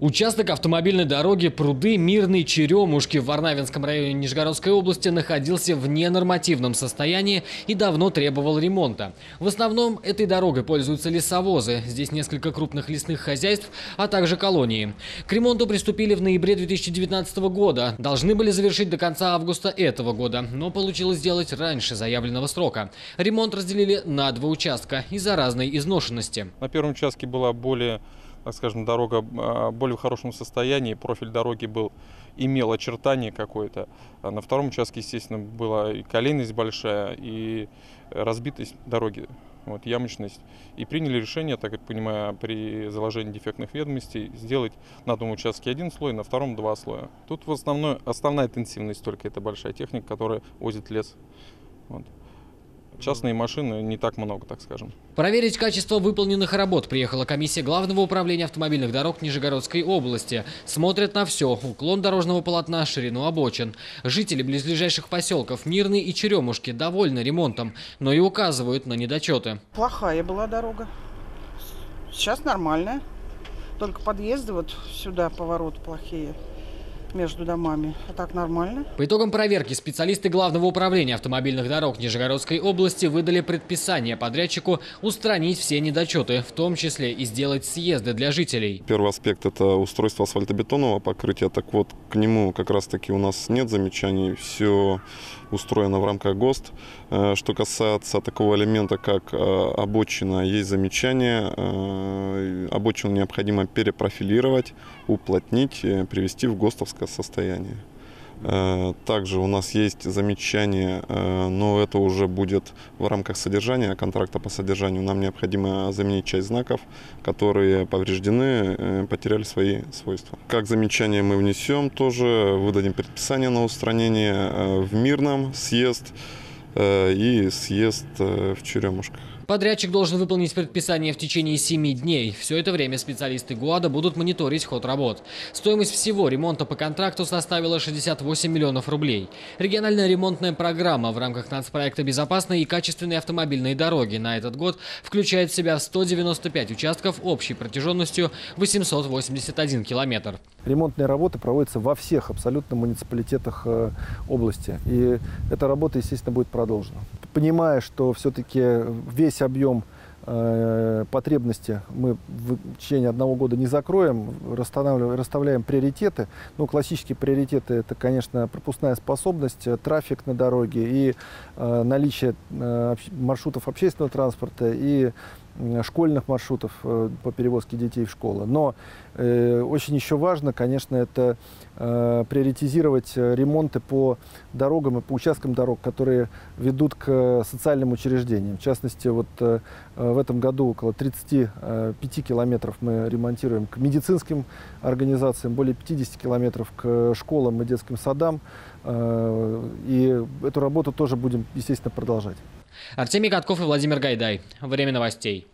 Участок автомобильной дороги Пруды Мирный Черемушки в Варнавинском районе Нижегородской области находился в ненормативном состоянии и давно требовал ремонта. В основном этой дорогой пользуются лесовозы. Здесь несколько крупных лесных хозяйств, а также колонии. К ремонту приступили в ноябре 2019 года. Должны были завершить до конца августа этого года, но получилось сделать раньше заявленного срока. Ремонт разделили на два участка из-за разной изношенности. На первом участке была более, так скажем, дорога а, более в хорошем состоянии, профиль дороги был, имел очертание какое-то. А на втором участке, естественно, была и колейность большая, и разбитость дороги, вот, ямочность. И приняли решение, так как понимаю, при заложении дефектных ведомостей сделать на одном участке один слой, на втором два слоя. Тут в основной, основная интенсивность только это большая техника, которая возит лес. Вот. Частные машины не так много, так скажем. Проверить качество выполненных работ приехала комиссия Главного управления автомобильных дорог Нижегородской области. Смотрят на все – уклон дорожного полотна, ширину обочин. Жители близлежащих поселков Мирный и Черемушки довольны ремонтом, но и указывают на недочеты. Плохая была дорога. Сейчас нормальная. Только подъезды вот сюда, поворот плохие между домами. А так нормально. По итогам проверки специалисты Главного управления автомобильных дорог Нижегородской области выдали предписание подрядчику устранить все недочеты, в том числе и сделать съезды для жителей. Первый аспект – это устройство асфальтобетонного покрытия. Так вот, к нему как раз-таки у нас нет замечаний. Все устроено в рамках ГОСТ. Э, что касается такого элемента, как э, обочина, есть замечания. Э, обочину необходимо перепрофилировать, уплотнить, привести в ГОСТовское состояние. Также у нас есть замечание, но это уже будет в рамках содержания контракта по содержанию. Нам необходимо заменить часть знаков, которые повреждены, потеряли свои свойства. Как замечание мы внесем, тоже выдадим предписание на устранение в мирном съезд и съезд в Черемушках. Подрядчик должен выполнить предписание в течение 7 дней. Все это время специалисты ГУАДа будут мониторить ход работ. Стоимость всего ремонта по контракту составила 68 миллионов рублей. Региональная ремонтная программа в рамках нацпроекта «Безопасные и качественные автомобильные дороги» на этот год включает в себя 195 участков общей протяженностью 881 километр. Ремонтные работы проводятся во всех абсолютно муниципалитетах э, области. И эта работа, естественно, будет продолжена. Понимая, что все-таки весь объем э, потребности мы в течение одного года не закроем, расставляем приоритеты. Ну, классические приоритеты – это, конечно, пропускная способность, э, трафик на дороге и э, наличие э, маршрутов общественного транспорта и школьных маршрутов э, по перевозке детей в школы. Но э, очень еще важно, конечно, это э, приоритизировать ремонты по дорогам и по участкам дорог, которые ведут к социальным учреждениям. В частности, вот э, в этом году около 35 километров мы ремонтируем к медицинским организациям, более 50 километров к школам и детским садам. Э, и эту работу тоже будем, естественно, продолжать. Артемий Катков и Владимир Гайдай. Время новостей.